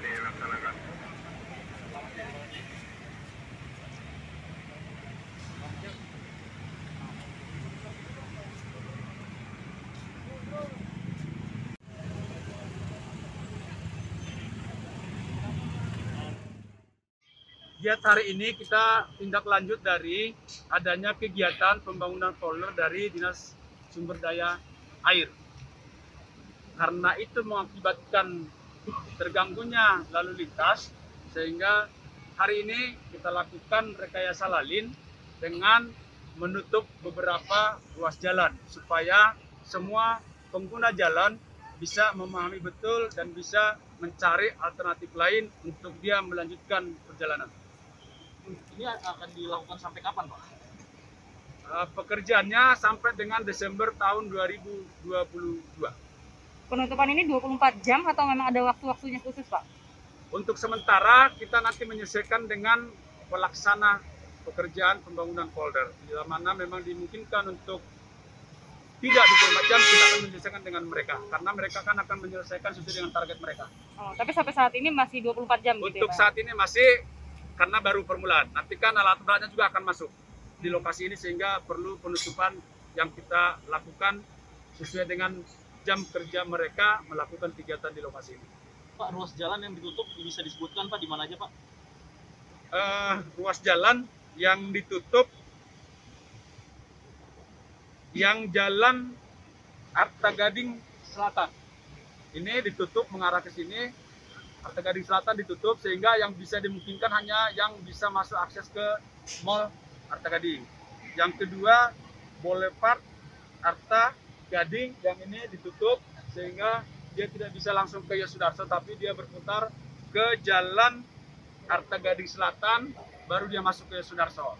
dilaksanakan. Giat hari ini kita tindak lanjut dari adanya kegiatan pembangunan toilet dari Dinas Sumber Daya Air. Karena itu mengakibatkan terganggunya lalu lintas, sehingga hari ini kita lakukan rekayasa lalin dengan menutup beberapa ruas jalan supaya semua pengguna jalan bisa memahami betul dan bisa mencari alternatif lain untuk dia melanjutkan perjalanan. Ini akan dilakukan sampai kapan, Pak? Uh, pekerjaannya sampai dengan Desember tahun 2022. Penutupan ini 24 jam atau memang ada waktu-waktunya khusus, Pak? Untuk sementara kita nanti menyesuaikan dengan pelaksana pekerjaan pembangunan folder. Di mana memang dimungkinkan untuk tidak 24 jam kita akan menyelesaikan dengan mereka karena mereka kan akan menyelesaikan sesuai dengan target mereka. Oh, tapi sampai saat ini masih 24 jam gitu Untuk ya, Pak? saat ini masih karena baru permulaan. Nanti kan alat beratnya juga akan masuk di lokasi ini sehingga perlu penutupan yang kita lakukan sesuai dengan jam kerja mereka melakukan kegiatan di lokasi ini. Pak, ruas jalan yang ditutup bisa disebutkan, Pak, di mana aja, Pak? Eh, ruas jalan yang ditutup yang jalan Arta Gading Selatan. Ini ditutup mengarah ke sini. Arta Gading Selatan ditutup sehingga yang bisa dimungkinkan hanya yang bisa masuk akses ke Mall Arta Gading. Yang kedua, Boulevard Arta Gading yang ini ditutup sehingga dia tidak bisa langsung ke Yosudarso tapi dia berputar ke jalan Arta Gading Selatan baru dia masuk ke Yosudarso.